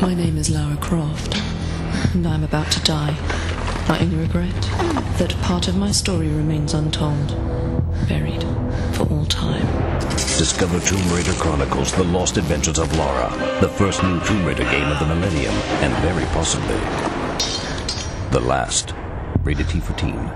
My name is Lara Croft, and I'm about to die. I only regret that part of my story remains untold, buried for all time. Discover Tomb Raider Chronicles The Lost Adventures of Lara, the first new Tomb Raider game of the millennium, and very possibly the last. Rated T for Teen.